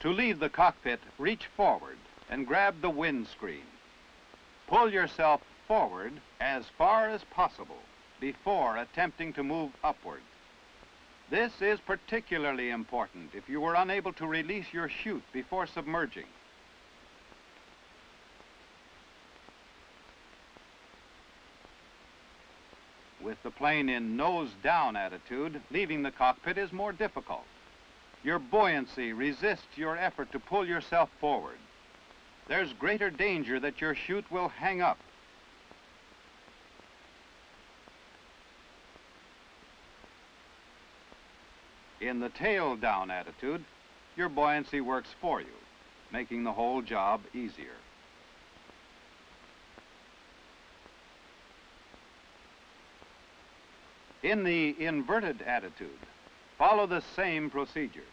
To leave the cockpit, reach forward and grab the windscreen. Pull yourself forward as far as possible before attempting to move upward. This is particularly important if you were unable to release your chute before submerging. With the plane in nose-down attitude, leaving the cockpit is more difficult. Your buoyancy resists your effort to pull yourself forward. There's greater danger that your chute will hang up In the tail down attitude, your buoyancy works for you, making the whole job easier. In the inverted attitude, follow the same procedure.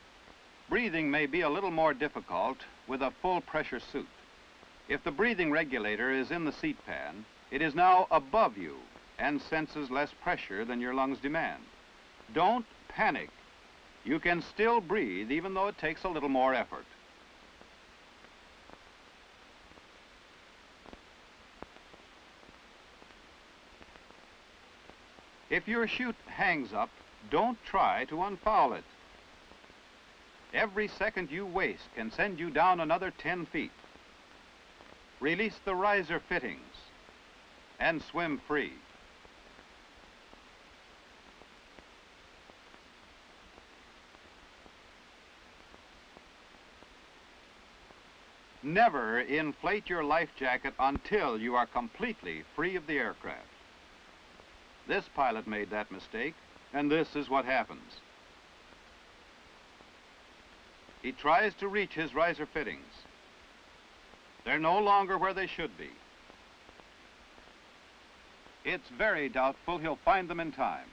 Breathing may be a little more difficult with a full pressure suit. If the breathing regulator is in the seat pan, it is now above you and senses less pressure than your lungs demand. Don't panic you can still breathe even though it takes a little more effort. If your chute hangs up, don't try to unfoul it. Every second you waste can send you down another 10 feet. Release the riser fittings and swim free. Never inflate your life jacket until you are completely free of the aircraft. This pilot made that mistake, and this is what happens. He tries to reach his riser fittings. They're no longer where they should be. It's very doubtful he'll find them in time.